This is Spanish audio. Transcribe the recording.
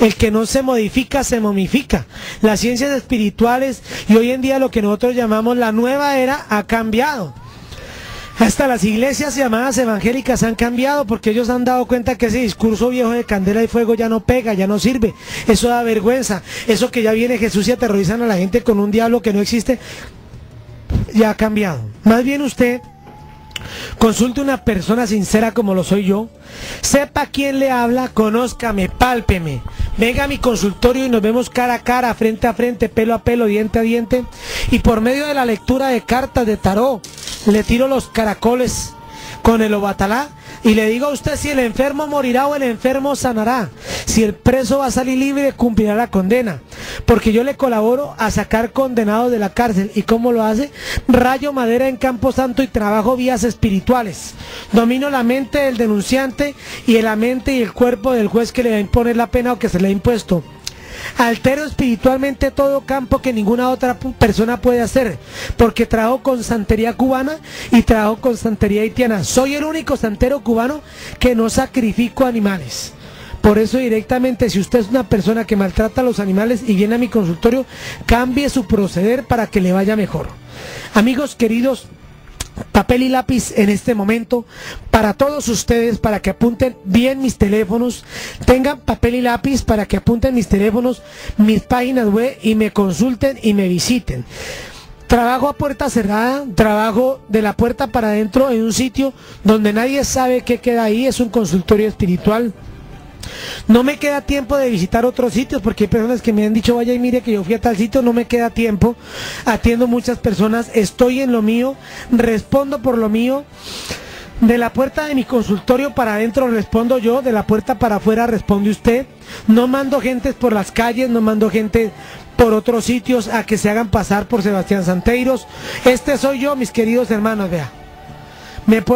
el que no se modifica se momifica. Las ciencias espirituales y hoy en día lo que nosotros llamamos la nueva era ha cambiado. Hasta las iglesias llamadas evangélicas han cambiado porque ellos han dado cuenta que ese discurso viejo de candela y fuego ya no pega, ya no sirve. Eso da vergüenza. Eso que ya viene Jesús y aterrorizan a la gente con un diablo que no existe, ya ha cambiado. Más bien usted Consulte una persona sincera como lo soy yo. Sepa quién le habla, conózcame, pálpeme. Venga a mi consultorio y nos vemos cara a cara, frente a frente, pelo a pelo, diente a diente. Y por medio de la lectura de cartas de tarot, le tiro los caracoles con el obatalá y le digo a usted si el enfermo morirá o el enfermo sanará. Si el preso va a salir libre, cumplirá la condena. Porque yo le colaboro a sacar condenados de la cárcel. ¿Y cómo lo hace? Rayo madera en Campo Santo y trabajo vías espirituales. Domino la mente del denunciante y la mente y el cuerpo del juez que le va a imponer la pena o que se le ha impuesto. Altero espiritualmente todo campo que ninguna otra persona puede hacer, porque trabajo con santería cubana y trabajo con santería haitiana. Soy el único santero cubano que no sacrifico animales. Por eso directamente, si usted es una persona que maltrata a los animales y viene a mi consultorio, cambie su proceder para que le vaya mejor. Amigos queridos, papel y lápiz en este momento para todos ustedes, para que apunten bien mis teléfonos, tengan papel y lápiz para que apunten mis teléfonos, mis páginas web y me consulten y me visiten. Trabajo a puerta cerrada, trabajo de la puerta para adentro en un sitio donde nadie sabe qué queda ahí, es un consultorio espiritual. No me queda tiempo de visitar otros sitios porque hay personas que me han dicho, vaya y mire que yo fui a tal sitio, no me queda tiempo. Atiendo muchas personas, estoy en lo mío, respondo por lo mío. De la puerta de mi consultorio para adentro respondo yo, de la puerta para afuera responde usted. No mando gente por las calles, no mando gente por otros sitios a que se hagan pasar por Sebastián Santeiros. Este soy yo, mis queridos hermanos, vea. Me puedo